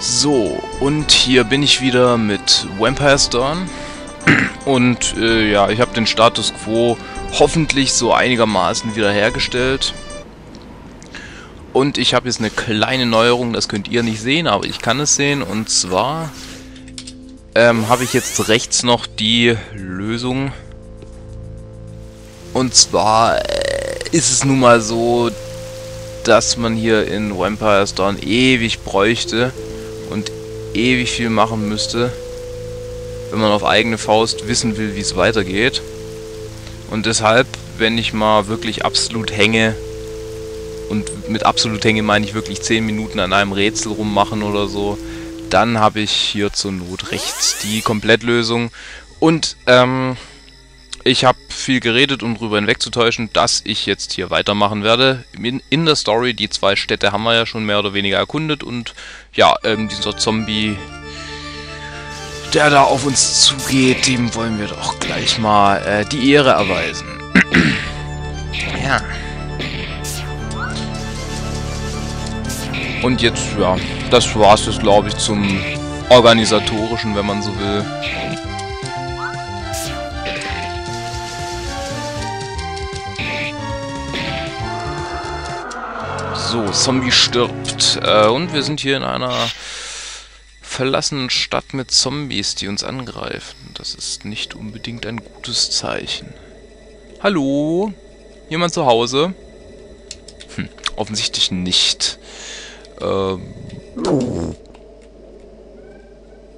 So, und hier bin ich wieder mit Vampire's Dawn. Und äh, ja, ich habe den Status Quo hoffentlich so einigermaßen wiederhergestellt. Und ich habe jetzt eine kleine Neuerung, das könnt ihr nicht sehen, aber ich kann es sehen. Und zwar ähm, habe ich jetzt rechts noch die Lösung. Und zwar äh, ist es nun mal so, dass man hier in Vampire's Dawn ewig bräuchte und ewig viel machen müsste, wenn man auf eigene Faust wissen will, wie es weitergeht. Und deshalb, wenn ich mal wirklich absolut hänge, und mit absolut hänge meine ich wirklich 10 Minuten an einem Rätsel rummachen oder so, dann habe ich hier zur Not rechts die Komplettlösung. Und ähm, ich habe viel geredet, um darüber hinwegzutäuschen, dass ich jetzt hier weitermachen werde. In, in, der Story, die zwei Städte haben wir ja schon mehr oder weniger erkundet und ja, ähm, dieser Zombie, der da auf uns zugeht, dem wollen wir doch gleich mal äh, die Ehre erweisen. ja. Und jetzt, ja, das war's jetzt, glaube ich, zum Organisatorischen, wenn man so will. So, Zombie stirbt. Äh, und wir sind hier in einer verlassenen Stadt mit Zombies, die uns angreifen. Das ist nicht unbedingt ein gutes Zeichen. Hallo? Jemand zu Hause? Hm, offensichtlich nicht. Ähm...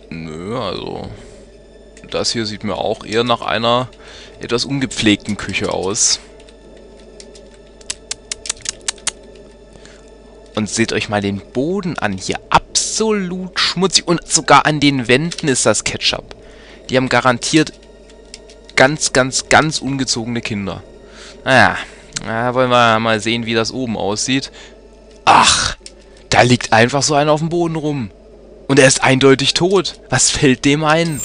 Nö, also... Das hier sieht mir auch eher nach einer etwas ungepflegten Küche aus. Und seht euch mal den Boden an. Hier absolut schmutzig. Und sogar an den Wänden ist das Ketchup. Die haben garantiert ganz, ganz, ganz ungezogene Kinder. Naja, na, wollen wir mal sehen, wie das oben aussieht. Ach, da liegt einfach so einer auf dem Boden rum. Und er ist eindeutig tot. Was fällt dem ein?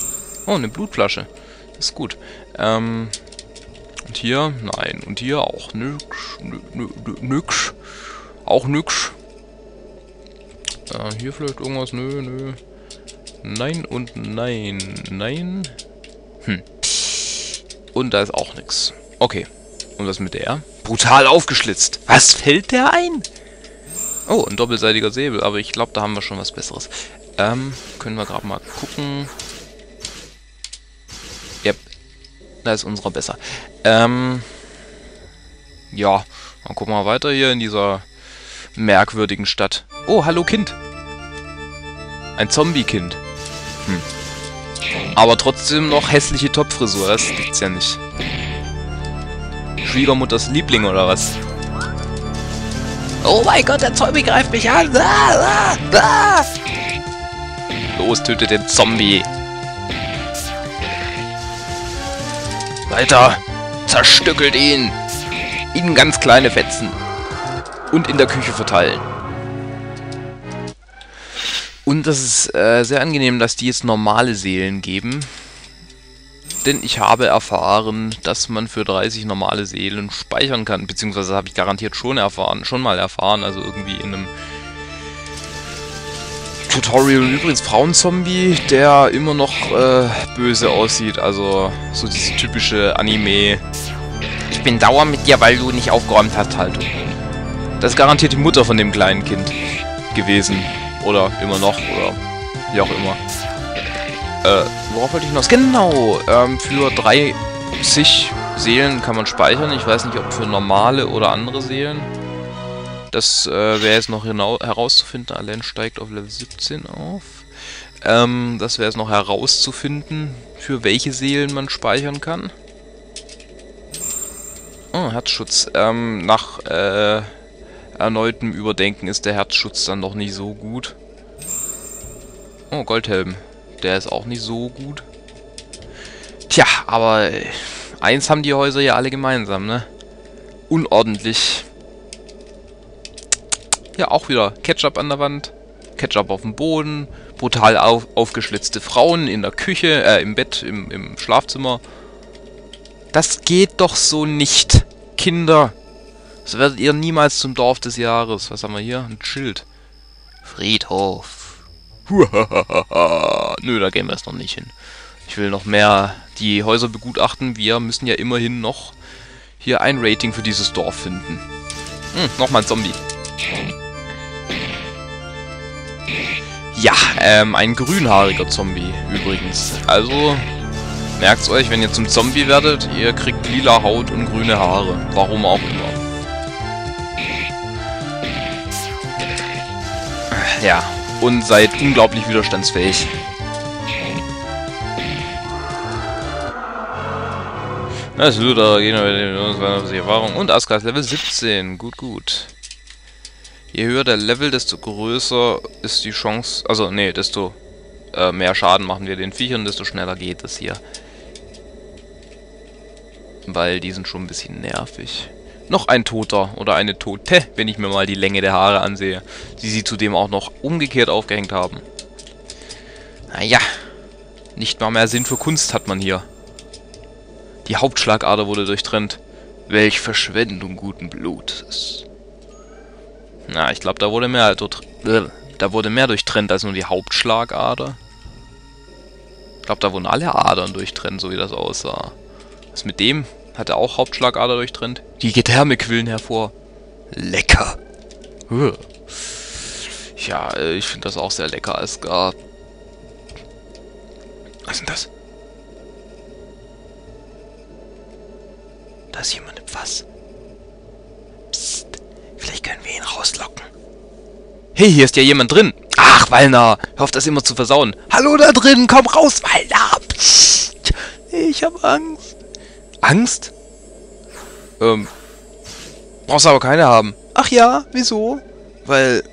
Oh, eine Blutflasche. Das ist gut. Ähm, und hier? Nein. Und hier auch nix. Nix. Auch nix. Äh, hier vielleicht irgendwas? Nö, nö. Nein und nein. Nein. Hm. Und da ist auch nichts. Okay. Und was mit der? Brutal aufgeschlitzt. Was fällt der ein? Oh, ein doppelseitiger Säbel. Aber ich glaube, da haben wir schon was Besseres. Ähm, können wir gerade mal gucken. Yep. Da ist unserer besser. Ähm, ja. Dann gucken wir weiter hier in dieser merkwürdigen Stadt. Oh, hallo Kind. Ein Zombie-Kind. Hm. Aber trotzdem noch hässliche Topfrisur, das gibt's ja nicht. Schwiegermutters Liebling oder was? Oh mein Gott, der Zombie greift mich an! Ah, ah, ah. Los, töte den Zombie! Weiter! Zerstückelt ihn! In ganz kleine Fetzen! Und in der Küche verteilen. Und das ist äh, sehr angenehm, dass die jetzt normale Seelen geben. Denn ich habe erfahren, dass man für 30 normale Seelen speichern kann. Beziehungsweise habe ich garantiert schon erfahren, schon mal erfahren. Also irgendwie in einem Tutorial. Übrigens Frauenzombie, der immer noch äh, böse aussieht. Also so diese typische Anime. Ich bin dauer mit dir, weil du nicht aufgeräumt hast, Haltung. Das ist garantiert die Mutter von dem kleinen Kind gewesen. Oder immer noch, oder wie auch immer. Äh, worauf wollte ich noch? Genau, ähm, für 30 Seelen kann man speichern. Ich weiß nicht, ob für normale oder andere Seelen. Das äh, wäre jetzt noch herauszufinden. Alain steigt auf Level 17 auf. Ähm, das wäre jetzt noch herauszufinden, für welche Seelen man speichern kann. Oh, Herzschutz. Ähm, nach, äh, erneutem Überdenken ist der Herzschutz dann doch nicht so gut. Oh, Goldhelm. Der ist auch nicht so gut. Tja, aber äh, eins haben die Häuser ja alle gemeinsam, ne? Unordentlich. Ja, auch wieder Ketchup an der Wand. Ketchup auf dem Boden. Brutal auf, aufgeschlitzte Frauen in der Küche, äh, im Bett, im, im Schlafzimmer. Das geht doch so nicht. Kinder, so werdet ihr niemals zum Dorf des Jahres. Was haben wir hier? Ein Schild. Friedhof. Nö, da gehen wir es noch nicht hin. Ich will noch mehr die Häuser begutachten. Wir müssen ja immerhin noch hier ein Rating für dieses Dorf finden. Hm, nochmal ein Zombie. Ja, ähm, ein grünhaariger Zombie übrigens. Also, merkt's euch, wenn ihr zum Zombie werdet, ihr kriegt lila Haut und grüne Haare. Warum auch immer. Ja, und seid unglaublich widerstandsfähig. Das wird da gehen wir die Erfahrung. Und Aska ist Level 17. Gut, gut. Je höher der Level, desto größer ist die Chance... Also, nee, desto äh, mehr Schaden machen wir den Viechern, desto schneller geht es hier. Weil die sind schon ein bisschen nervig. Noch ein Toter oder eine Tote, wenn ich mir mal die Länge der Haare ansehe, die sie zudem auch noch umgekehrt aufgehängt haben. Naja, nicht mal mehr Sinn für Kunst hat man hier. Die Hauptschlagader wurde durchtrennt. Welch Verschwendung guten Blutes. Na, ich glaube, da wurde mehr äh, da wurde mehr durchtrennt als nur die Hauptschlagader. Ich glaube, da wurden alle Adern durchtrennt, so wie das aussah. Was mit dem? Hat er auch Hauptschlagader durchtrennt? Die Getärme quillen hervor. Lecker. Ja, äh, ich finde das auch sehr lecker, Asgar. Was ist denn das? Da ist jemand im Fass. Psst. Vielleicht können wir ihn rauslocken. Hey, hier ist ja jemand drin. Ach, Wallner. Hör auf, das immer zu versauen. Hallo da drin, komm raus, Wallner. Psst. Ich hab Angst. Angst? Ähm. Brauchst aber keine haben. Ach ja, wieso? Weil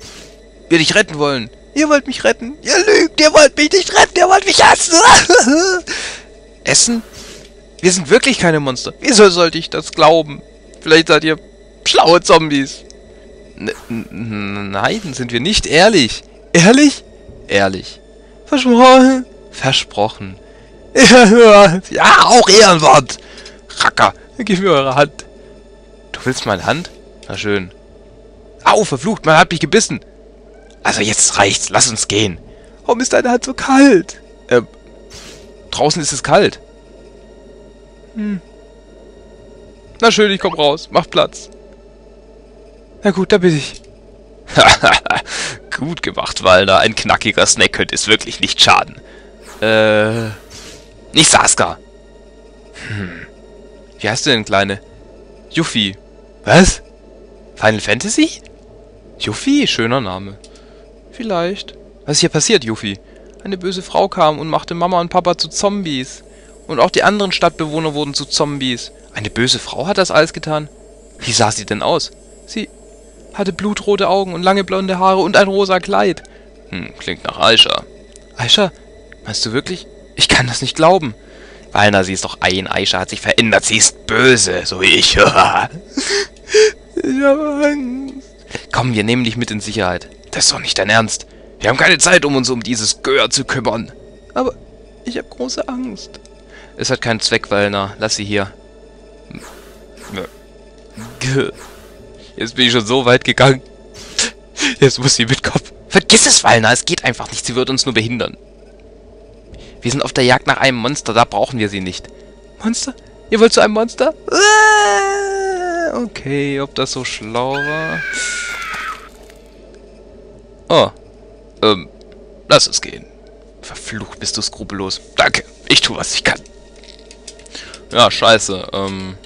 wir dich retten wollen. Ihr wollt mich retten. Ihr lügt, ihr wollt mich nicht retten, ihr wollt mich essen. essen? Wir sind wirklich keine Monster. Wieso sollte ich das glauben? Vielleicht seid ihr schlaue Zombies. N nein, sind wir nicht. Ehrlich. Ehrlich? Ehrlich. Versprochen? Versprochen. Ja, auch Ehrenwort. Racker, gib mir eure Hand. Du willst meine Hand? Na schön. Au, verflucht, man hat mich gebissen. Also jetzt reicht's, lass uns gehen. Warum ist deine Hand so kalt? Äh, draußen ist es kalt. Hm. Na schön, ich komm raus. Mach Platz. Na gut, da bin ich. gut gemacht, Walder. Ein knackiger Snack könnte es wirklich nicht schaden. Äh... Nicht Saska. Hm. Wie heißt du denn, Kleine? Yuffie. Was? Final Fantasy? Yuffie? Schöner Name. Vielleicht. Was ist hier passiert, Yuffie? Eine böse Frau kam und machte Mama und Papa zu Zombies. Und auch die anderen Stadtbewohner wurden zu Zombies. Eine böse Frau hat das alles getan? Wie sah sie denn aus? Sie hatte blutrote Augen und lange blonde Haare und ein rosa Kleid. Hm, klingt nach Aisha. Aisha? Meinst du wirklich? Ich kann das nicht glauben. Walner, sie ist doch ein. Aisha hat sich verändert. Sie ist böse, so wie ich. ich habe Angst. Komm, wir nehmen dich mit in Sicherheit. Das ist doch nicht dein Ernst. Wir haben keine Zeit, um uns um dieses Gör zu kümmern. Aber ich habe große Angst. Es hat keinen Zweck, Wallner. Lass sie hier. Jetzt bin ich schon so weit gegangen. Jetzt muss sie mitkommen. Vergiss es, Wallner. Es geht einfach nicht. Sie wird uns nur behindern. Wir sind auf der Jagd nach einem Monster. Da brauchen wir sie nicht. Monster? Ihr wollt zu einem Monster? Ah, okay, ob das so schlau war. Oh. Ähm, lass es gehen. Verflucht bist du skrupellos. Danke. Ich tue, was ich kann. Ja, scheiße. Ähm,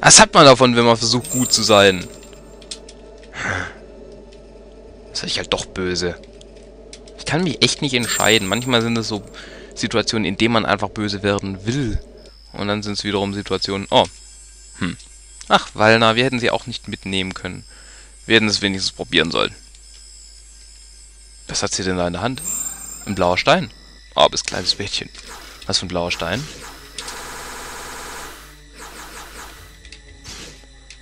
was hat man davon, wenn man versucht, gut zu sein? Ist ich halt doch böse. Ich kann mich echt nicht entscheiden. Manchmal sind es so Situationen, in denen man einfach böse werden will. Und dann sind es wiederum Situationen... Oh. Hm. Ach, Walna, wir hätten sie auch nicht mitnehmen können. Wir hätten es wenigstens probieren sollen. Was hat sie denn da in der Hand? Ein blauer Stein. Oh, bis kleines Mädchen. Was für ein blauer Stein?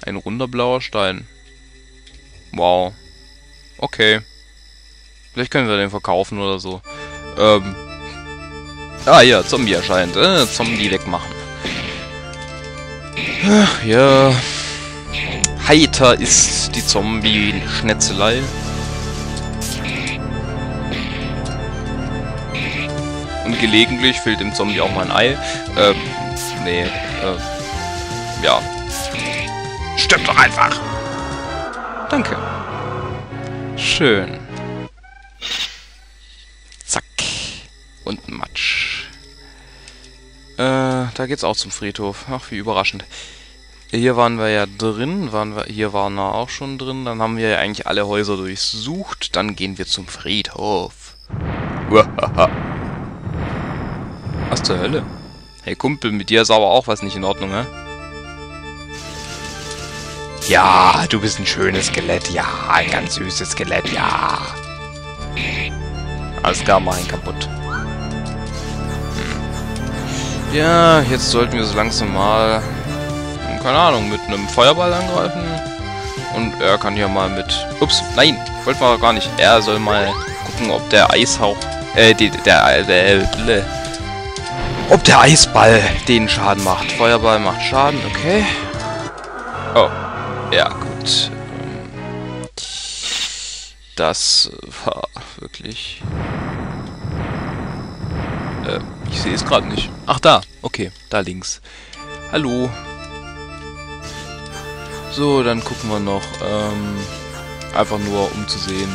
Ein runder blauer Stein. Wow. Okay. Vielleicht können wir den verkaufen oder so. Ähm. Ah, ja, Zombie erscheint. Äh, Zombie wegmachen. Ja. Heiter ist die Zombie-Schnetzelei. Und gelegentlich fehlt dem Zombie auch mal ein Ei. Ähm, nee, äh, ja. Stimmt doch einfach! Danke. Schön. Da geht's auch zum Friedhof. Ach, wie überraschend. Hier waren wir ja drin, waren wir, hier waren wir auch schon drin. Dann haben wir ja eigentlich alle Häuser durchsucht. Dann gehen wir zum Friedhof. was zur Hölle? Hey Kumpel, mit dir ist aber auch was nicht in Ordnung, hä? Ja, du bist ein schönes Skelett. Ja, ein ganz süßes Skelett. Ja. Alles klar, mach ihn kaputt. Hm. Ja, jetzt sollten wir so langsam mal keine Ahnung, mit einem Feuerball angreifen. Und er kann hier mal mit... Ups, nein, wollte man gar nicht. Er soll mal gucken, ob der Eishauch... Äh, die, der... der äh, ob der Eisball den Schaden macht. Feuerball macht Schaden, okay. Oh, ja, gut. Ähm, das war wirklich... Äh, ich sehe es gerade nicht. Ach, da. Okay, da links. Hallo. So, dann gucken wir noch. Ähm, einfach nur, um zu sehen,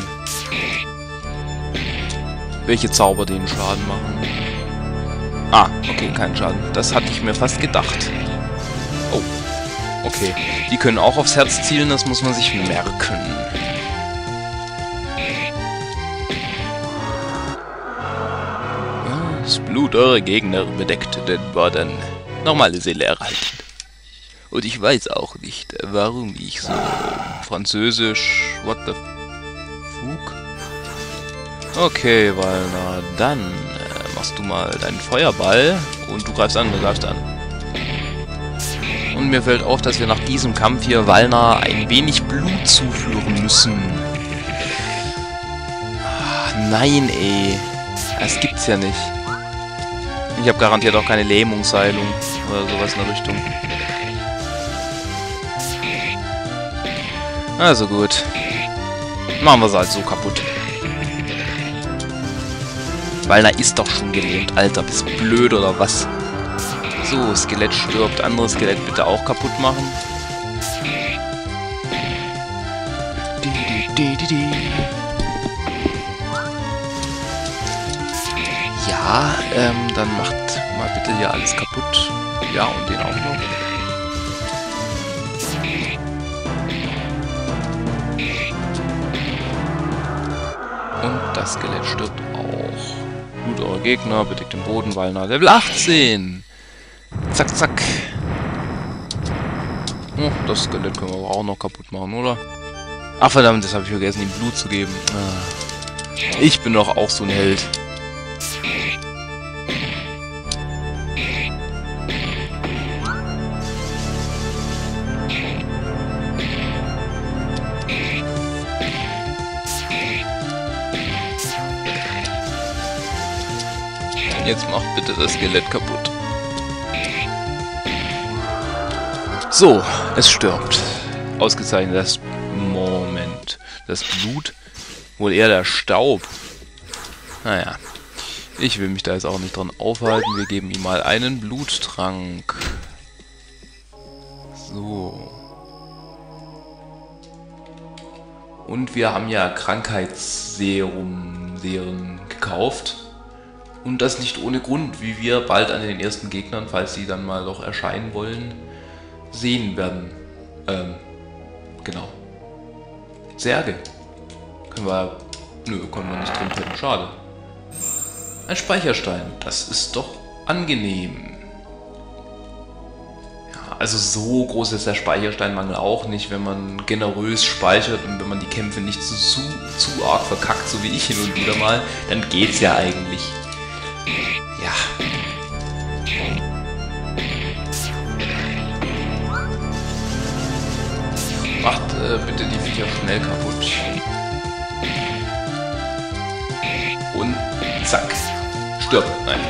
welche Zauber den Schaden machen. Ah, okay, kein Schaden. Das hatte ich mir fast gedacht. Oh, okay. Die können auch aufs Herz zielen, das muss man sich merken. Blut eurer Gegner bedeckt den Boden. Normale Seele erhalten. Und ich weiß auch nicht, warum ich so französisch... What the... Fug? Okay, Walner, dann äh, machst du mal deinen Feuerball und du greifst an, du greifst an. Und mir fällt auf, dass wir nach diesem Kampf hier Walner ein wenig Blut zuführen müssen. Ach, nein, ey. Das gibt's ja nicht. Ich habe garantiert auch keine Lähmungsheilung oder sowas in der Richtung. Also gut. Machen wir es halt so kaputt. Weil da ist doch schon gelähmt, Alter. Bist blöd oder was? So, Skelett stirbt. Anderes Skelett bitte auch kaputt machen. Ja, ähm, dann macht mal bitte hier alles kaputt. Ja, und den auch noch. Und das Skelett stirbt auch. Gut, eure Gegner, bedeckt den Boden, Wallner. Level 18! Zack, zack. Oh, das Skelett können wir aber auch noch kaputt machen, oder? Ach verdammt, das habe ich vergessen, ihm Blut zu geben. Ah. Ich bin doch auch so ein Held. Jetzt macht bitte das Skelett kaputt. So, es stirbt. Ausgezeichnet. Das Moment. Das Blut? Wohl eher der Staub. Naja. Ich will mich da jetzt auch nicht dran aufhalten. Wir geben ihm mal einen Bluttrank. So. Und wir haben ja Krankheitsserum gekauft. Und das nicht ohne Grund, wie wir bald an den ersten Gegnern, falls sie dann mal doch erscheinen wollen, sehen werden. Ähm, genau. Särge. Können wir... Nö, können wir nicht drin pennen. Schade. Ein Speicherstein. Das ist doch angenehm. Ja, also so groß ist der Speichersteinmangel auch nicht, wenn man generös speichert und wenn man die Kämpfe nicht zu, zu, zu arg verkackt, so wie ich hin und wieder mal, dann geht's ja eigentlich. Äh, bitte die Viecher schnell kaputt. Und zack. Stirbt. Nein.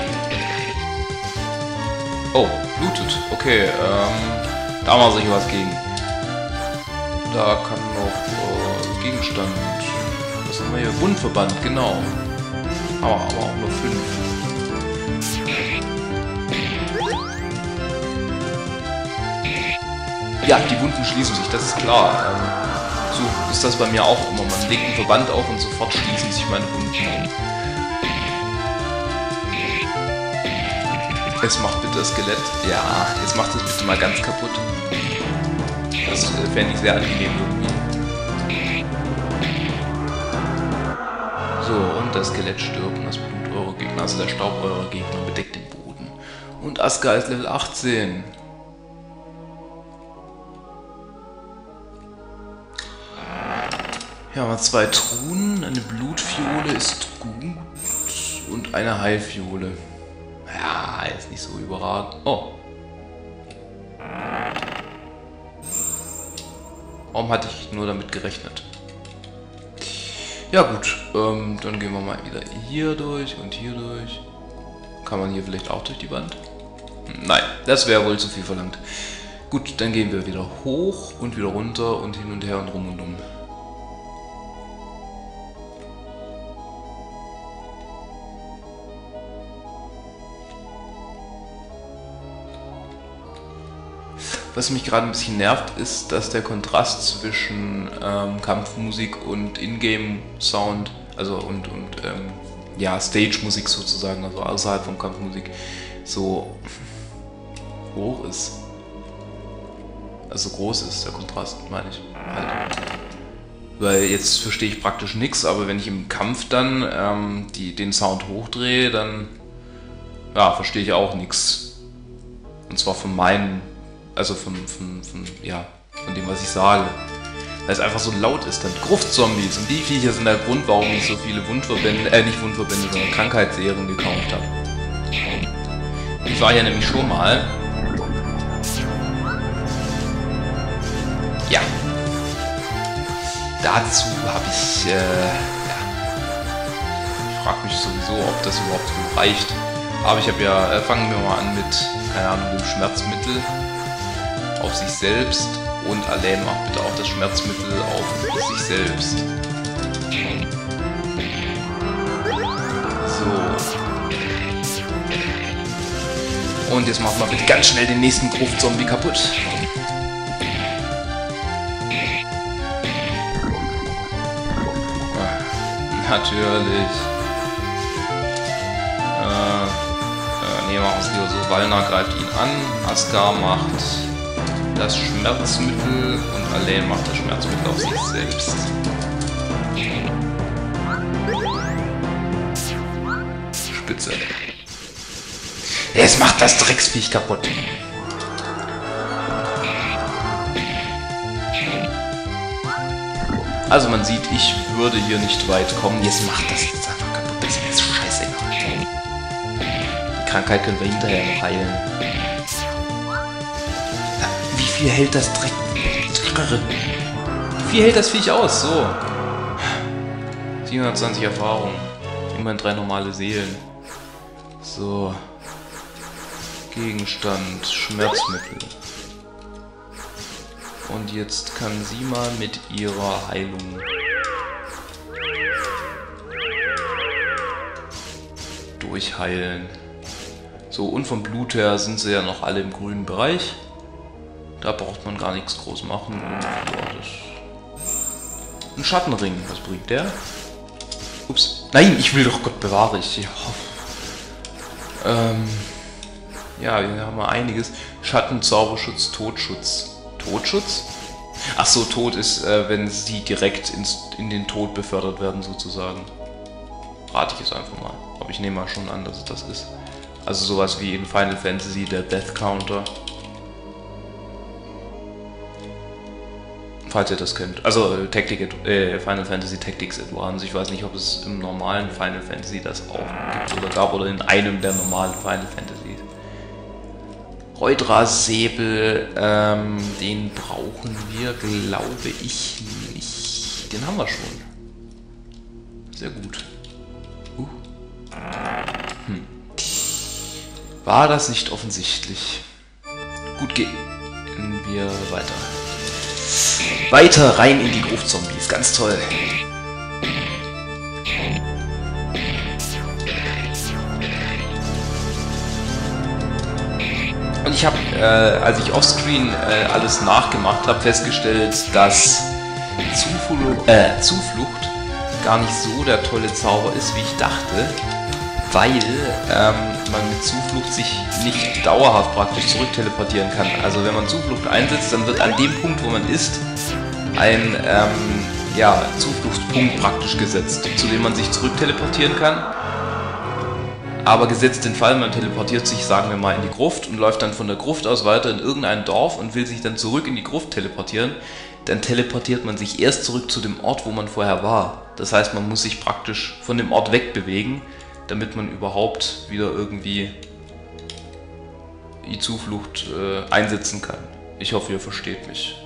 Oh, blutet. Okay, ähm, da machen sich was gegen. Da kann noch äh, Gegenstand. Was haben wir hier? Wundverband, genau. Aber, aber auch nur fünf. Ja, die Wunden schließen sich, das ist klar. Ähm, so ist das bei mir auch immer. Man legt einen Verband auf und sofort schließen sich meine Wunden. Es macht bitte das Skelett. Ja, jetzt macht es bitte mal ganz kaputt. Das äh, fände ich sehr angenehm irgendwie. So, und das Skelett stirbt und das Blut eurer Gegner, also der Staub eurer Gegner bedeckt den Boden. Und Aska ist Level 18. Haben wir zwei Truhen, eine Blutfiole ist gut und eine Heilfiole. Ja, ist nicht so überragend. Oh. Warum hatte ich nur damit gerechnet? Ja gut, ähm, dann gehen wir mal wieder hier durch und hier durch. Kann man hier vielleicht auch durch die Wand? Nein, das wäre wohl zu viel verlangt. Gut, dann gehen wir wieder hoch und wieder runter und hin und her und rum und um. Was mich gerade ein bisschen nervt, ist, dass der Kontrast zwischen ähm, Kampfmusik und Ingame-Sound, also und, und ähm, ja, Stage-Musik sozusagen, also außerhalb von Kampfmusik, so hoch ist. Also groß ist der Kontrast, meine ich. Halt. Weil jetzt verstehe ich praktisch nichts, aber wenn ich im Kampf dann ähm, die, den Sound hochdrehe, dann ja, verstehe ich auch nichts. Und zwar von meinen also von, von, von, ja, von dem, was ich sage. Weil es einfach so laut ist, dann Gruftzombies. Und die Viecher sind der Grund, warum ich so viele Wundverbände, äh, nicht Wundverbände, sondern Krankheitsserien gekauft habe. Ich war ja nämlich schon mal. Ja. Dazu habe ich, äh, ja. Ich frage mich sowieso, ob das überhaupt so reicht. Aber ich habe ja, äh, fangen wir mal an mit, keine Ahnung, dem Schmerzmittel auf sich selbst und Alain macht bitte auch das Schmerzmittel auf sich selbst. So. Und jetzt machen wir bitte ganz schnell den nächsten Gruftzombie kaputt. Natürlich. Äh, äh, nee, machen wir es lieber so. Walner greift ihn an, Askar macht das Schmerzmittel und Alain macht das Schmerzmittel auf sich selbst. Spitze. Es macht das Drecksviech kaputt. Also man sieht, ich würde hier nicht weit kommen. Jetzt macht das jetzt einfach kaputt. Das ist scheißegal. Die Krankheit können wir hinterher noch heilen viel hält das Dreck... Wie hält das Viech aus? So. 720 Erfahrung. Immerhin drei normale Seelen. So. Gegenstand. Schmerzmittel. Und jetzt kann sie mal mit ihrer Heilung durchheilen. So, und vom Blut her sind sie ja noch alle im grünen Bereich. Da braucht man gar nichts groß machen. Ein Schattenring, was bringt der? Ups. Nein, ich will doch Gott bewahre ich. Ja, ähm, ja wir haben mal einiges. Schatten, Zauberschutz, Todschutz. Todschutz? Ach so, Tod ist, äh, wenn sie direkt ins, in den Tod befördert werden, sozusagen. Rate ich es einfach mal. Aber ich nehme mal schon an, dass es das ist. Also sowas wie in Final Fantasy, der Death Counter. Falls ihr das kennt. Also Tactic, äh, Final Fantasy Tactics Advance. Ich weiß nicht, ob es im normalen Final Fantasy das auch gibt oder gab oder in einem der normalen Final Fantasy. Reudra-Säbel, ähm, den brauchen wir, glaube ich, nicht. Den haben wir schon. Sehr gut. Uh. Hm. War das nicht offensichtlich? Gut, gehen wir weiter. Weiter rein in die Gruft-Zombies, ganz toll. Und ich habe, äh, als ich offscreen äh, alles nachgemacht habe, festgestellt, dass Zufl äh, Zuflucht gar nicht so der tolle Zauber ist, wie ich dachte weil ähm, man mit Zuflucht sich nicht dauerhaft praktisch zurückteleportieren kann. Also wenn man Zuflucht einsetzt, dann wird an dem Punkt, wo man ist, ein ähm, ja, Zufluchtspunkt praktisch gesetzt, zu dem man sich zurückteleportieren kann. Aber gesetzt den Fall, man teleportiert sich, sagen wir mal, in die Gruft und läuft dann von der Gruft aus weiter in irgendein Dorf und will sich dann zurück in die Gruft teleportieren, dann teleportiert man sich erst zurück zu dem Ort, wo man vorher war. Das heißt, man muss sich praktisch von dem Ort wegbewegen, damit man überhaupt wieder irgendwie die Zuflucht äh, einsetzen kann. Ich hoffe, ihr versteht mich.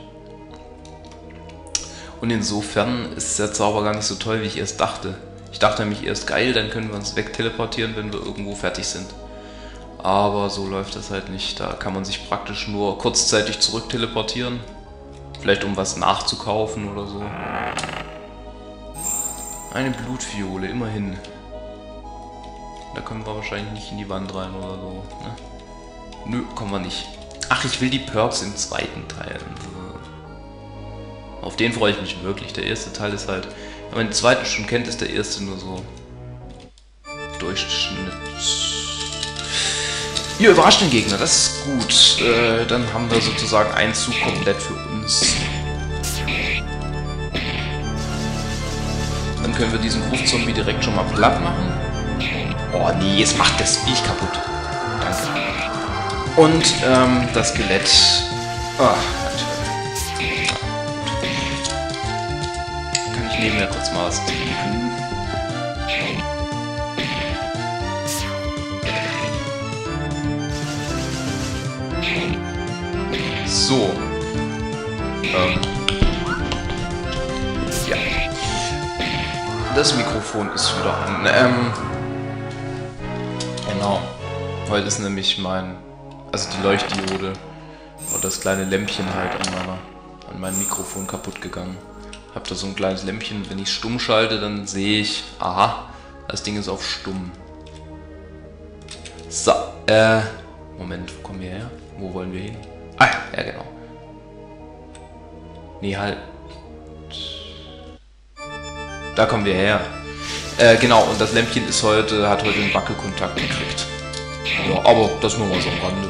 Und insofern ist der Zauber gar nicht so toll, wie ich erst dachte. Ich dachte nämlich erst, geil, dann können wir uns wegteleportieren, wenn wir irgendwo fertig sind. Aber so läuft das halt nicht. Da kann man sich praktisch nur kurzzeitig zurückteleportieren. Vielleicht um was nachzukaufen oder so. Eine Blutfiole, immerhin. Da können wir wahrscheinlich nicht in die Wand rein oder so. Ne? Nö, kommen wir nicht. Ach, ich will die Perks im zweiten Teil. Auf den freue ich mich wirklich. Der erste Teil ist halt, wenn man den zweiten schon kennt, ist der erste nur so Durchschnitt. Ihr überrascht den Gegner, das ist gut. Äh, dann haben wir sozusagen einen Zug komplett für uns. Dann können wir diesen Rufzombie direkt schon mal platt machen. Oh nee, jetzt macht das Viech kaputt. Danke. Und ähm, das Skelett. Oh, Kann ich nebenher kurz mal was trinken? So. Ähm. Ja. Das Mikrofon ist wieder an. Ähm. Genau. Heute ist nämlich mein, also die Leuchtdiode und das kleine Lämpchen halt an meiner, an meinem Mikrofon kaputt gegangen. Hab da so ein kleines Lämpchen, wenn ich stumm schalte, dann sehe ich, aha, das Ding ist auf stumm. So, äh, Moment, wo kommen wir her? Wo wollen wir hin? Ah, ja, genau. Nee, halt. Da kommen wir her. Äh, genau, und das Lämpchen ist heute, hat heute einen Wackelkontakt gekriegt. Ja, aber das nur mal so am Rande.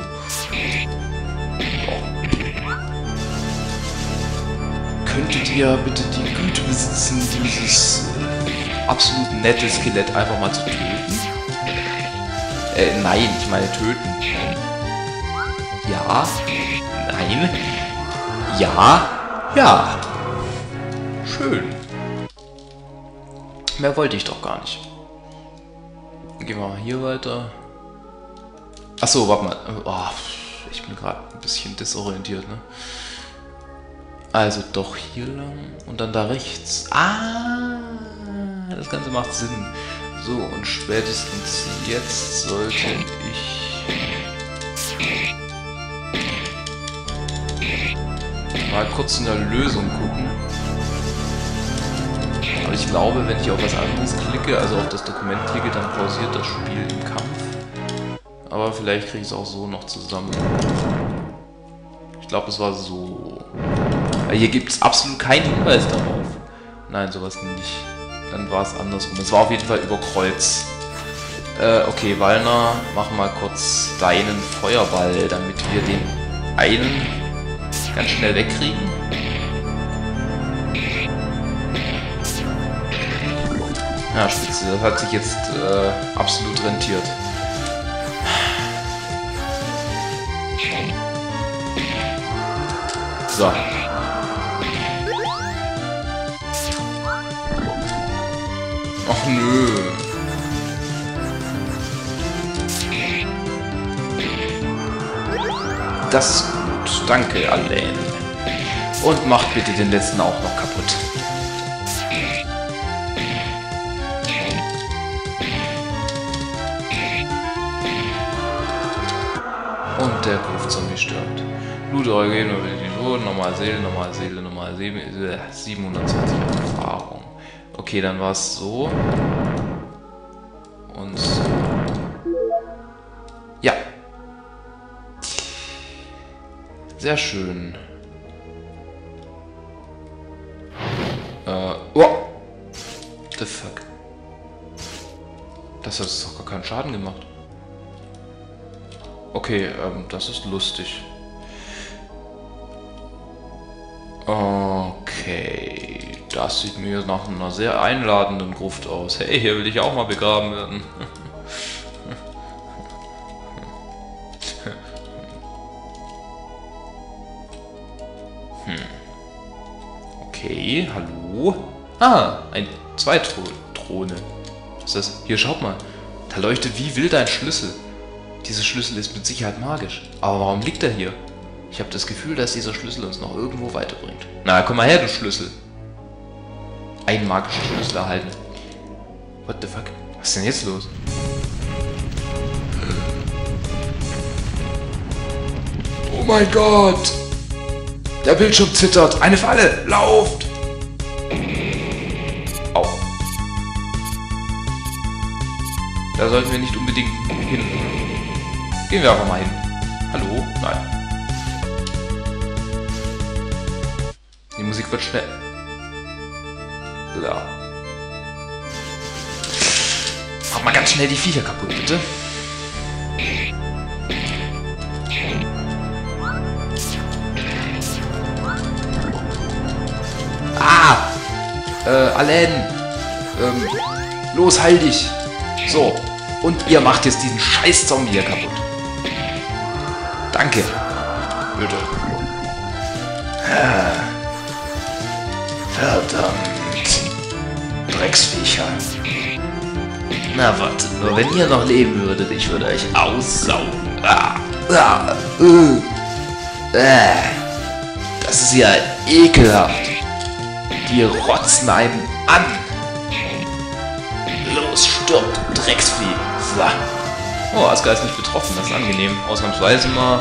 Könntet ihr bitte die Güte besitzen, dieses äh, absolut nette Skelett einfach mal zu töten? Äh, nein, ich meine töten. Ja? Nein? Ja? Ja. Schön. Mehr wollte ich doch gar nicht. Gehen wir mal hier weiter. Achso, warte mal. Oh, ich bin gerade ein bisschen desorientiert, ne? Also doch hier lang und dann da rechts. Ah, das Ganze macht Sinn. So, und spätestens jetzt sollte ich mal kurz in der Lösung gucken. Aber ich glaube, wenn ich auf was anderes klicke, also auf das Dokument klicke, dann pausiert das Spiel im Kampf. Aber vielleicht kriege ich es auch so noch zusammen. Ich glaube, es war so. Hier gibt es absolut keinen Hinweis darauf. Nein, sowas nicht. Dann war es andersrum. Es war auf jeden Fall über Kreuz. Äh, okay, Wallner, mach mal kurz deinen Feuerball, damit wir den einen ganz schnell wegkriegen. Ja, spitze. Das hat sich jetzt äh, absolut rentiert. So. Ach nö. Das ist gut. Danke, Alain. Und macht bitte den letzten auch noch kaputt. Und der Groove-Zombie stirbt. Blutäugel, normal Seele, normal Seele, normal Seele, 720 Erfahrung. Okay, dann war es so. Und so. Ja. Sehr schön. Äh, oh! The fuck? Das hat doch gar keinen Schaden gemacht. Okay, ähm, das ist lustig. Okay, das sieht mir nach einer sehr einladenden Gruft aus. Hey, hier will ich auch mal begraben werden. hm. Okay, hallo? Ah, ein Zweitrone. Was ist das? Hier, schaut mal. Da leuchtet wie wild ein Schlüssel. Dieser Schlüssel ist mit Sicherheit magisch. Aber warum liegt er hier? Ich habe das Gefühl, dass dieser Schlüssel uns noch irgendwo weiterbringt. Na, komm mal her, du Schlüssel. Einen magischen Schlüssel erhalten. What the fuck? Was ist denn jetzt los? Oh mein Gott! Der Bildschirm zittert! Eine Falle! Lauft! Au. Da sollten wir nicht unbedingt hin. Gehen wir einfach mal hin. Hallo? Nein. Die Musik wird schnell. Ja. Mach mal ganz schnell die Viecher kaputt, bitte. Ah! Äh, Alain! Ähm, los, heil dich! So. Und ihr macht jetzt diesen scheiß Zombie hier kaputt. Danke. Bitte. Verdammt. Drecksviecher. Na warte, nur wenn ihr noch leben würdet, ich würde euch aussaugen. Ah, ah, uh, äh. Das ist ja ekelhaft. Die rotzen einen an. Los, stirbt, Drecksvieh. So. Oh, Asgard ist nicht betroffen, das ist angenehm. Ausnahmsweise mal.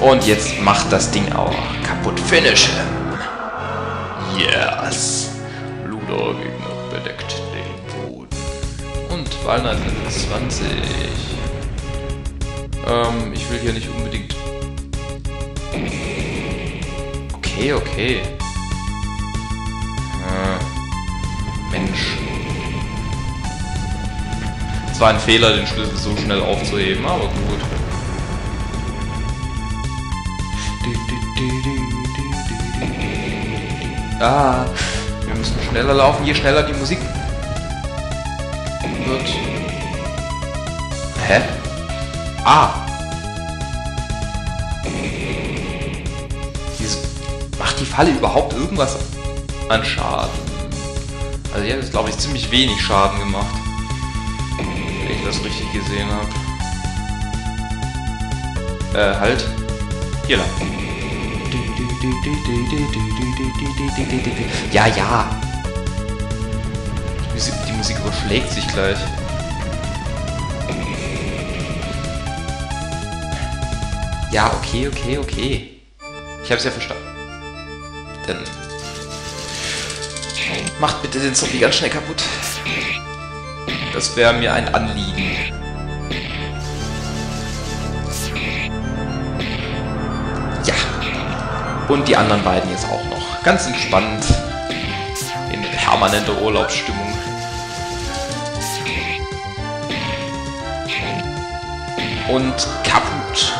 Und jetzt macht das Ding auch kaputt. Finish him. Yes. Luder-Gegner bedeckt den Boden. Und Walnut Level 20. Ähm, ich will hier nicht unbedingt... Okay, okay. Mensch. Es war ein Fehler, den Schlüssel so schnell aufzuheben, aber gut. Ah, wir müssen schneller laufen, je schneller die Musik wird. Hä? Ah! Diese, macht die Falle überhaupt irgendwas an Schaden? Also die hat jetzt, glaube ich, ziemlich wenig Schaden gemacht. Wenn ich das richtig gesehen habe. Äh, halt. Hier lang. Ja, ja. Die Musik, die Musik überschlägt sich gleich. Ja, okay, okay, okay. Ich hab's ja verstanden. Dann macht bitte den Zombie ganz schnell kaputt. Das wäre mir ein Anliegen. Ja. Und die anderen beiden jetzt auch noch. Ganz entspannt. In permanenter Urlaubsstimmung. Und kaputt.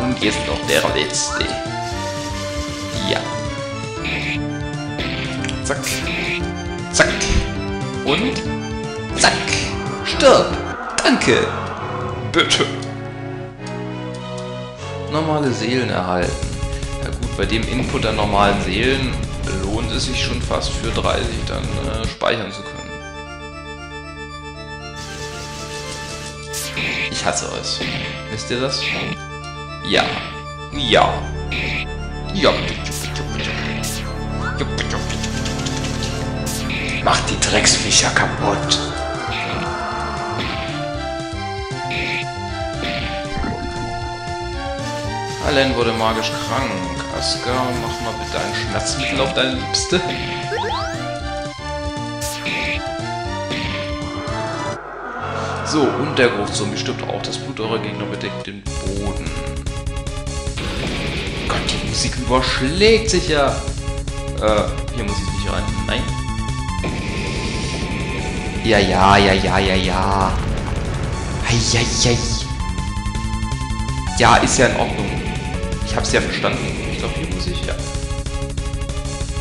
Und jetzt noch der letzte. Zack. Zack. Und zack. Stirb. Danke. Bitte. Normale Seelen erhalten. Ja gut, bei dem Input an normalen Seelen lohnt es sich schon fast für 30 dann äh, speichern zu können. Ich hasse es. Wisst ihr das? Ja. Ja. Ja. Macht die Drecksviecher kaputt. Allen wurde magisch krank. Aska, mach mal bitte ein Schmerzmittel auf deine Liebste. So, und der Großzombie stirbt auch. Das Blut eurer Gegner bedeckt den Boden. Gott, die Musik überschlägt sich ja. Äh, hier muss ich nicht rein. Nein. Ja, ja, ja, ja, ja, ja. Eieiei. Ja, ist ja in Ordnung. Ich hab's ja verstanden. Ich glaube, hier muss ich, ja.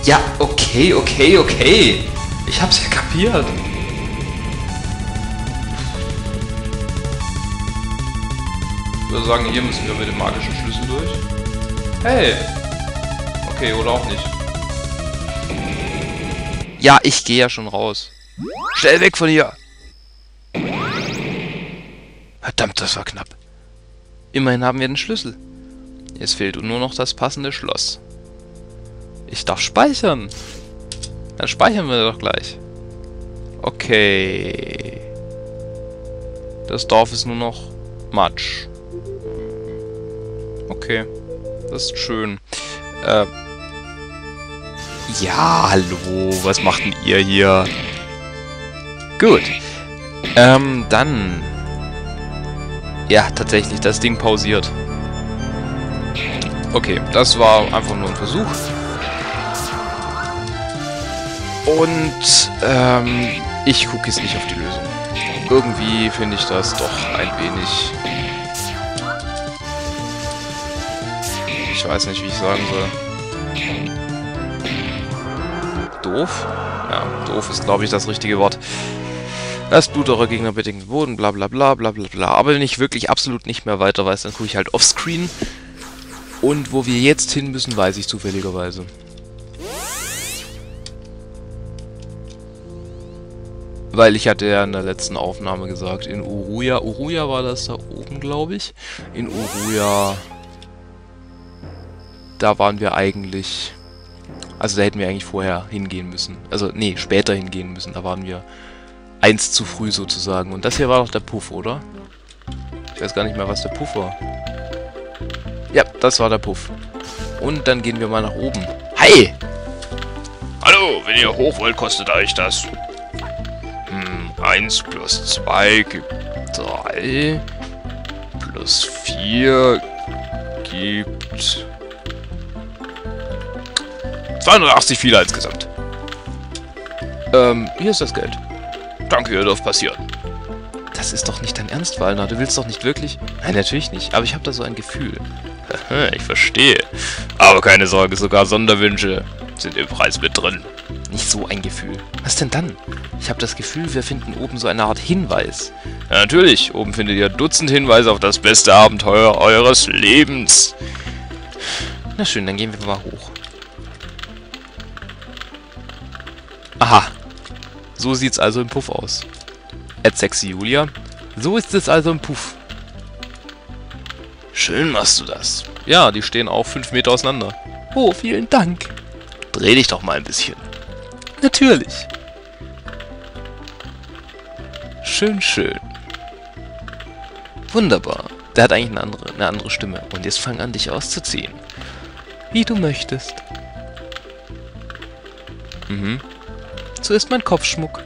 Ja, okay, okay, okay. Ich hab's ja kapiert. Ich würde sagen, hier müssen wir mit dem magischen Schlüssel durch. Hey! Okay, oder auch nicht. Ja, ich gehe ja schon raus. Schnell weg von hier! Verdammt, das war knapp. Immerhin haben wir den Schlüssel. Es fehlt nur noch das passende Schloss. Ich darf speichern. Dann speichern wir doch gleich. Okay. Das Dorf ist nur noch Matsch. Okay. Das ist schön. Äh. Ja, hallo. Was macht denn ihr hier? Gut. Ähm, dann... Ja, tatsächlich, das Ding pausiert. Okay, das war einfach nur ein Versuch. Und ähm, ich gucke jetzt nicht auf die Lösung. Irgendwie finde ich das doch ein wenig... Ich weiß nicht, wie ich sagen soll. Doof? Ja, doof ist, glaube ich, das richtige Wort. Das Blut eurer Gegner bedingt Boden, bla bla bla bla bla bla. Aber wenn ich wirklich absolut nicht mehr weiter weiß, dann gucke ich halt offscreen. Und wo wir jetzt hin müssen, weiß ich zufälligerweise. Weil ich hatte ja in der letzten Aufnahme gesagt, in Uruya, Uruya war das da oben, glaube ich. In Uruya, da waren wir eigentlich, also da hätten wir eigentlich vorher hingehen müssen. Also, nee, später hingehen müssen, da waren wir eins zu früh sozusagen. Und das hier war doch der Puff, oder? Ich weiß gar nicht mehr, was der Puff war. Ja, das war der Puff. Und dann gehen wir mal nach oben. Hi! Hallo, wenn ihr hoch wollt, kostet euch das. Hm, 1 plus 2 gibt 3. Plus 4 gibt... 280 viele insgesamt. Ähm, hier ist das Geld. Danke, ihr dürft passieren. Das ist doch nicht dein Ernst, Walner. Du willst doch nicht wirklich... Nein, natürlich nicht. Aber ich habe da so ein Gefühl. ich verstehe. Aber keine Sorge, sogar Sonderwünsche sind im Preis mit drin. Nicht so ein Gefühl. Was denn dann? Ich habe das Gefühl, wir finden oben so eine Art Hinweis. Ja, natürlich. Oben findet ihr Dutzend Hinweise auf das beste Abenteuer eures Lebens. Na schön, dann gehen wir mal hoch. Aha. So sieht's also im Puff aus. At sexy Julia. So ist es also im Puff. Schön machst du das. Ja, die stehen auch fünf Meter auseinander. Oh, vielen Dank. Dreh dich doch mal ein bisschen. Natürlich. Schön, schön. Wunderbar. Der hat eigentlich eine andere, eine andere Stimme. Und jetzt fang an, dich auszuziehen. Wie du möchtest. Mhm. So ist mein Kopfschmuck.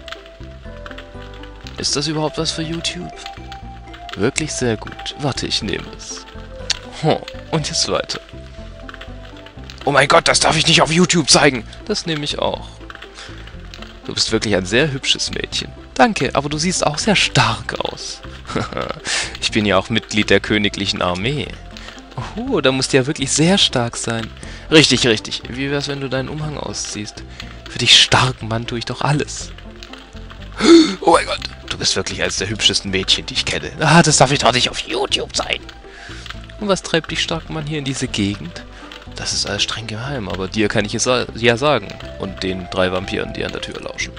Ist das überhaupt was für YouTube? Wirklich sehr gut. Warte, ich nehme es. Oh, und jetzt weiter. Oh mein Gott, das darf ich nicht auf YouTube zeigen. Das nehme ich auch. Du bist wirklich ein sehr hübsches Mädchen. Danke, aber du siehst auch sehr stark aus. ich bin ja auch Mitglied der königlichen Armee. Oh, da musst du ja wirklich sehr stark sein. Richtig, richtig. Wie wär's, wenn du deinen Umhang ausziehst? Für dich starken Mann tue ich doch alles. Oh mein Gott, du bist wirklich eines der hübschesten Mädchen, die ich kenne. Ah, das darf ich doch nicht auf YouTube zeigen. Und was treibt dich starken Mann hier in diese Gegend? Das ist alles streng geheim, aber dir kann ich es ja sagen. Und den drei Vampiren, die an der Tür lauschen.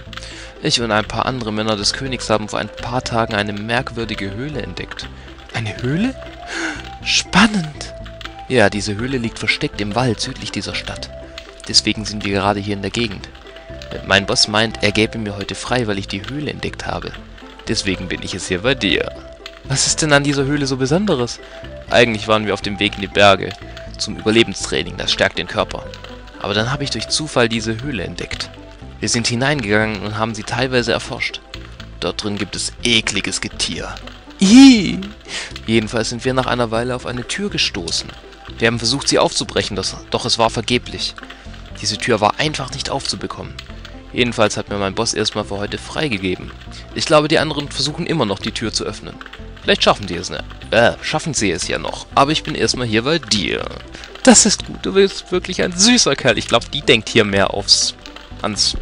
Ich und ein paar andere Männer des Königs haben vor ein paar Tagen eine merkwürdige Höhle entdeckt. Eine Höhle? Spannend! Ja, diese Höhle liegt versteckt im Wald südlich dieser Stadt. Deswegen sind wir gerade hier in der Gegend. Mein Boss meint, er gäbe mir heute frei, weil ich die Höhle entdeckt habe. Deswegen bin ich jetzt hier bei dir. Was ist denn an dieser Höhle so Besonderes? Eigentlich waren wir auf dem Weg in die Berge. Zum Überlebenstraining, das stärkt den Körper. Aber dann habe ich durch Zufall diese Höhle entdeckt. Wir sind hineingegangen und haben sie teilweise erforscht. Dort drin gibt es ekliges Getier. Ih. Jedenfalls sind wir nach einer Weile auf eine Tür gestoßen. Wir haben versucht, sie aufzubrechen, doch es war vergeblich. Diese Tür war einfach nicht aufzubekommen. Jedenfalls hat mir mein Boss erstmal für heute freigegeben. Ich glaube, die anderen versuchen immer noch, die Tür zu öffnen. Vielleicht schaffen die es, ne? Äh, schaffen sie es ja noch. Aber ich bin erstmal hier bei dir. Das ist gut, du bist wirklich ein süßer Kerl. Ich glaube, die denkt hier mehr aufs... ans...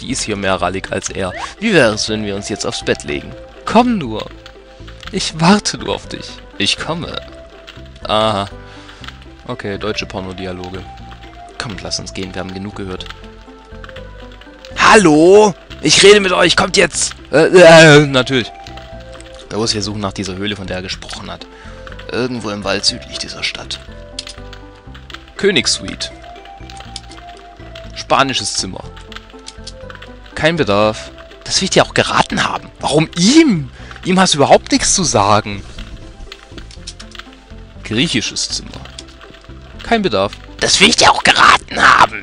Die ist hier mehr rallig als er. Wie wäre es, wenn wir uns jetzt aufs Bett legen? Komm nur. Ich warte nur auf dich. Ich komme. Aha. Okay, deutsche Pornodialoge. Komm, lass uns gehen, wir haben genug gehört. Hallo? Ich rede mit euch, kommt jetzt! Äh, äh, natürlich. Los, wir suchen nach dieser Höhle, von der er gesprochen hat. Irgendwo im Wald südlich dieser Stadt. Königssuite. Spanisches Zimmer. Kein Bedarf. Das will ich dir auch geraten haben. Warum ihm? Ihm hast du überhaupt nichts zu sagen. Griechisches Zimmer. Kein Bedarf. Das will ich dir auch geraten haben.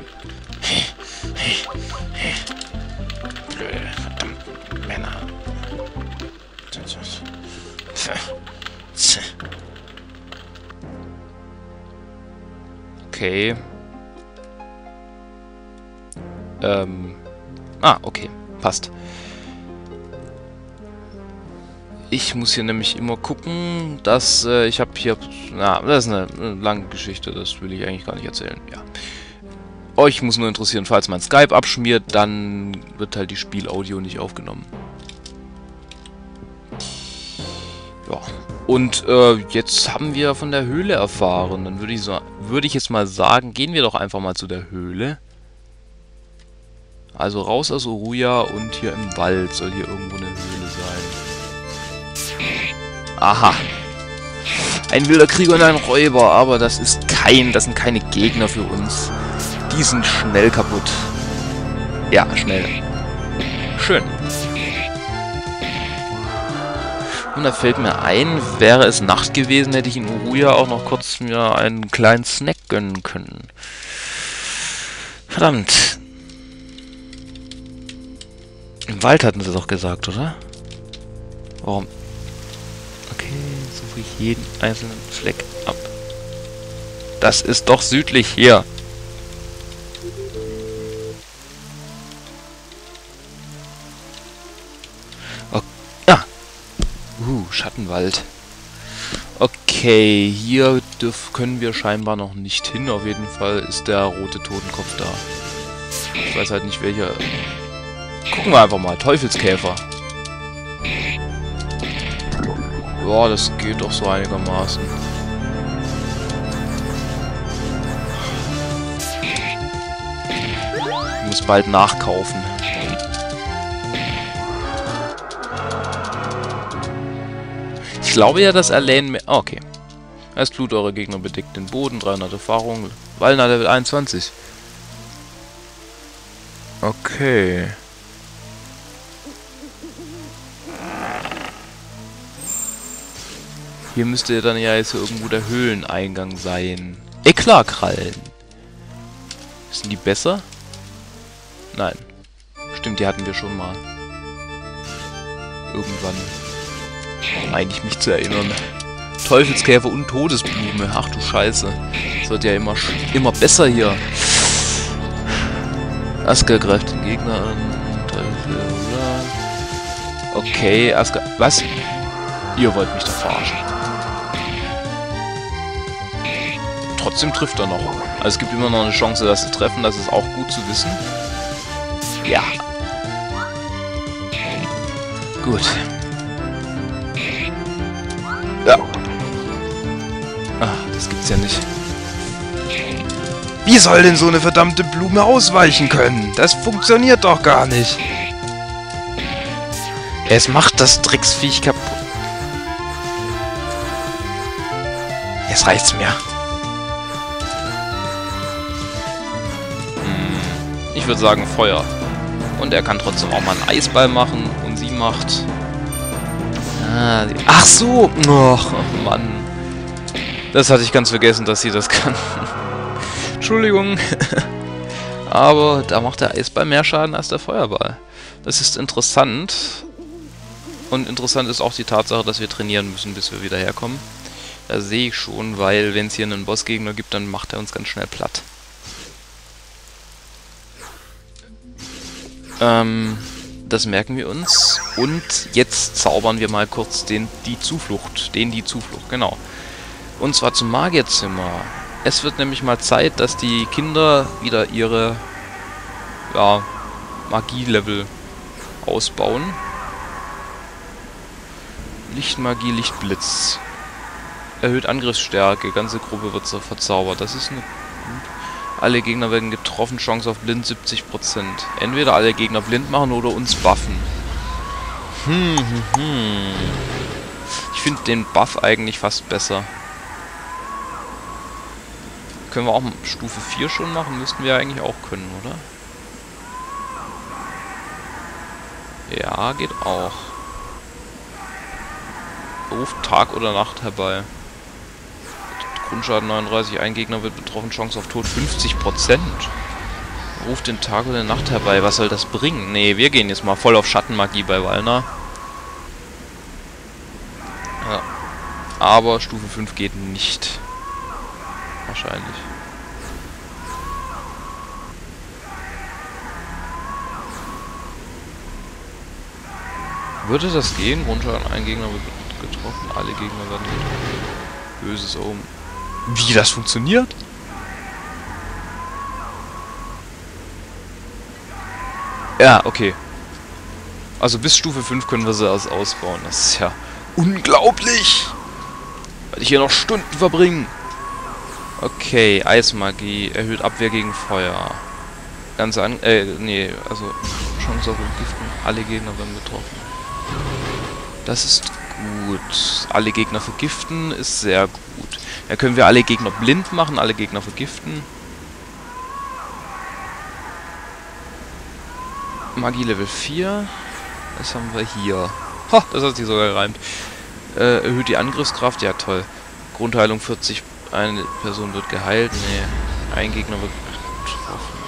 Okay. Ähm. Ah, okay. Passt. Ich muss hier nämlich immer gucken, dass äh, ich habe hier... Na, das ist eine, eine lange Geschichte, das will ich eigentlich gar nicht erzählen. Ja. Euch muss nur interessieren, falls mein Skype abschmiert, dann wird halt die Spielaudio nicht aufgenommen. Ja. Und äh, jetzt haben wir von der Höhle erfahren. Dann würde ich, so, würde ich jetzt mal sagen, gehen wir doch einfach mal zu der Höhle. Also raus aus Uruya und hier im Wald soll hier irgendwo eine Höhle sein. Aha. Ein wilder Krieger und ein Räuber, aber das ist kein, das sind keine Gegner für uns. Die sind schnell kaputt. Ja, schnell. Schön. Und da fällt mir ein, wäre es Nacht gewesen, hätte ich in Uruya auch noch kurz mir einen kleinen Snack gönnen können. Verdammt. Im Wald hatten sie doch gesagt, oder? Warum? Okay, suche ich jeden einzelnen Fleck ab. Das ist doch südlich hier. Schattenwald. Okay, hier können wir scheinbar noch nicht hin. Auf jeden Fall ist der rote Totenkopf da. Ich weiß halt nicht welcher. Gucken wir einfach mal. Teufelskäfer. Boah, das geht doch so einigermaßen. Ich muss bald nachkaufen. Glaube ja, dass Alain... Oh, okay. Als Blut eure Gegner bedeckt den Boden, 300 Erfahrung, Wallner Level 21. Okay. Hier müsste dann ja jetzt irgendwo der Höhleneingang sein. Eklarkrallen. Sind die besser? Nein. Stimmt, die hatten wir schon mal. Irgendwann. Meine ich mich zu erinnern. Teufelskäfer und Todesblume. Ach du Scheiße. Das wird ja immer, immer besser hier. Aska greift den Gegner an. Teufel? Okay, Aska... Was? Ihr wollt mich doch verarschen. Trotzdem trifft er noch. Also es gibt immer noch eine Chance, dass sie treffen. Das ist auch gut zu wissen. Ja. Gut. Das gibt's ja nicht. Wie soll denn so eine verdammte Blume ausweichen können? Das funktioniert doch gar nicht. Es macht das Drecksviech kaputt. Jetzt reicht's mir. Hm, ich würde sagen Feuer. Und er kann trotzdem auch mal einen Eisball machen. Und sie macht Ah, ach so! Och, Mann. Das hatte ich ganz vergessen, dass sie das kann. Entschuldigung. Aber da macht der Eisball mehr Schaden als der Feuerball. Das ist interessant. Und interessant ist auch die Tatsache, dass wir trainieren müssen, bis wir wieder herkommen. Da sehe ich schon, weil wenn es hier einen Bossgegner gibt, dann macht er uns ganz schnell platt. Ähm, das merken wir uns. Und jetzt zaubern wir mal kurz den die Zuflucht. Den die Zuflucht, genau. Und zwar zum Magierzimmer. Es wird nämlich mal Zeit, dass die Kinder wieder ihre ja, Magielevel ausbauen. Lichtmagie, Lichtblitz. Erhöht Angriffsstärke. Ganze Gruppe wird so verzaubert. Das ist eine alle Gegner werden getroffen, Chance auf blind 70%. Entweder alle Gegner blind machen oder uns buffen. Hm, hm, hm. Ich finde den Buff eigentlich fast besser. Können wir auch Stufe 4 schon machen? Müssten wir eigentlich auch können, oder? Ja, geht auch. Ruft Tag oder Nacht herbei. Grundschaden 39, ein Gegner wird betroffen, Chance auf Tod 50%. Ruft den Tag oder Nacht herbei, was soll das bringen? Nee, wir gehen jetzt mal voll auf Schattenmagie bei Walner. Ja. Aber Stufe 5 geht nicht. Wahrscheinlich. Würde das gehen? Grundschaden, ein Gegner wird getroffen, alle Gegner werden getroffen. Böses Omen. Wie das funktioniert? Ja, okay. Also bis Stufe 5 können wir sie aus ausbauen. Das ist ja unglaublich! Weil ich hier noch Stunden verbringen. Okay, Eismagie erhöht Abwehr gegen Feuer. Ganze an... Äh, nee, also Chance auf Entgiften. Alle Gegner werden betroffen. Das ist gut. Alle Gegner vergiften ist sehr gut. Da können wir alle Gegner blind machen, alle Gegner vergiften. Magie Level 4. Was haben wir hier? Ha, das hat sich sogar gereimt. Äh, erhöht die Angriffskraft, ja toll. Grundheilung 40, eine Person wird geheilt. Nee, ein Gegner wird getroffen.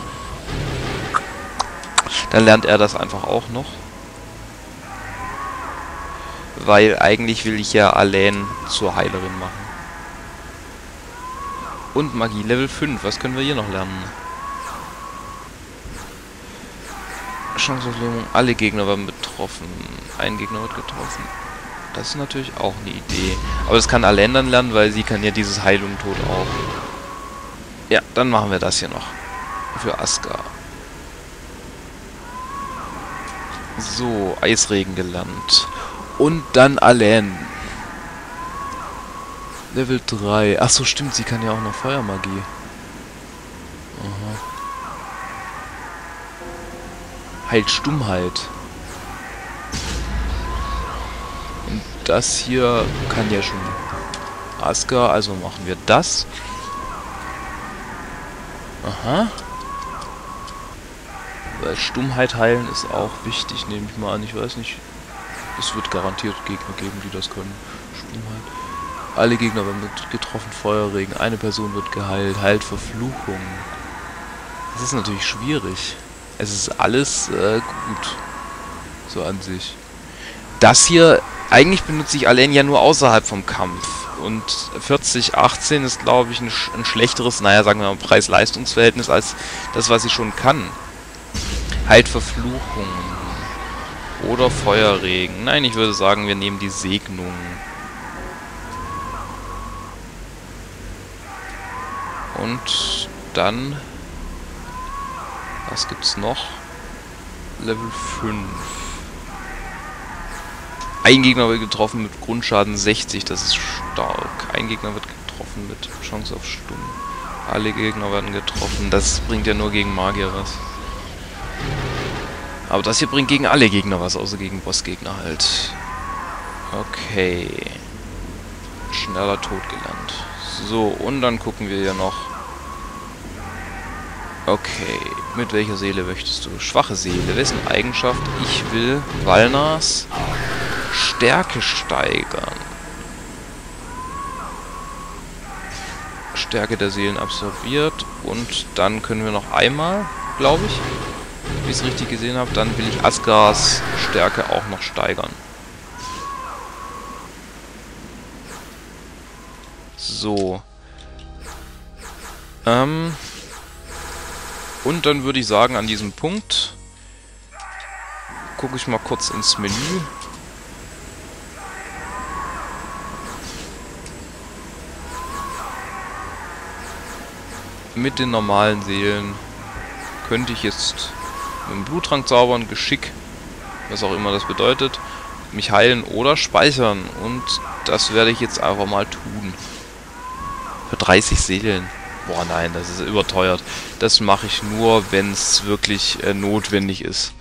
Dann lernt er das einfach auch noch. Weil eigentlich will ich ja Alain zur Heilerin machen. Und Magie, Level 5. Was können wir hier noch lernen? Chance auf Lähmung. Alle Gegner werden betroffen. Ein Gegner wird getroffen. Das ist natürlich auch eine Idee. Aber das kann Alain dann lernen, weil sie kann ja dieses Heilung Tod auch. Ja, dann machen wir das hier noch. Für Aska. So, Eisregen gelernt. Und dann Alain. Level 3. Ach so, stimmt, sie kann ja auch noch Feuermagie. Aha. Heilt Stummheit. Das hier kann ja schon Aska, also machen wir das. Aha. Weil Stummheit heilen ist auch wichtig, nehme ich mal an. Ich weiß nicht. Es wird garantiert Gegner geben, die das können. Stummheit. Alle Gegner werden getroffen, Feuerregen. Eine Person wird geheilt. Heilt Verfluchung. Das ist natürlich schwierig. Es ist alles äh, gut. So an sich. Das hier, eigentlich benutze ich Alain ja nur außerhalb vom Kampf. Und 40-18 ist, glaube ich, ein, ein, schlechteres, naja, sagen wir mal, Preis-Leistungs-Verhältnis als das, was sie schon kann. Heilt Verfluchung. Oder Feuerregen. Nein, ich würde sagen, wir nehmen die Segnung. Und dann... Was gibt's noch? Level 5. Ein Gegner wird getroffen mit Grundschaden 60, das ist stark. Ein Gegner wird getroffen mit Chance auf Stumm. Alle Gegner werden getroffen. Das bringt ja nur gegen Magier was. Aber das hier bringt gegen alle Gegner was, außer gegen Bossgegner halt. Okay. Schneller Tod gelernt. So, und dann gucken wir ja noch. Okay, mit welcher Seele möchtest du? Schwache Seele. Wessen Eigenschaft? Ich will Walnars Stärke steigern. Stärke der Seelen absorbiert. Und dann können wir noch einmal, glaube ich, wie ich es richtig gesehen habe, dann will ich Asgars Stärke auch noch steigern. So. Ähm. Und dann würde ich sagen, an diesem Punkt gucke ich mal kurz ins Menü. Mit den normalen Seelen könnte ich jetzt mit dem Bluttrank zaubern, Geschick, was auch immer das bedeutet, mich heilen oder speichern. Und das werde ich jetzt einfach mal tun. Für 30 Seelen. Boah, nein, das ist überteuert. Das mache ich nur, wenn es wirklich äh, notwendig ist.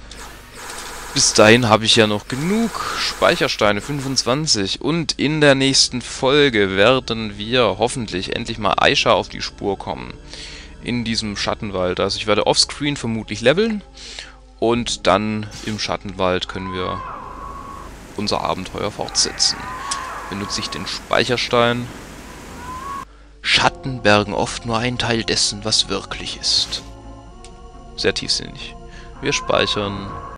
Bis dahin habe ich ja noch genug Speichersteine, 25. Und in der nächsten Folge werden wir hoffentlich endlich mal Aisha auf die Spur kommen. In diesem Schattenwald. Also ich werde offscreen vermutlich leveln. Und dann im Schattenwald können wir unser Abenteuer fortsetzen. Benutze ich den Speicherstein. Schatten bergen oft nur einen Teil dessen, was wirklich ist. Sehr tiefsinnig. Wir speichern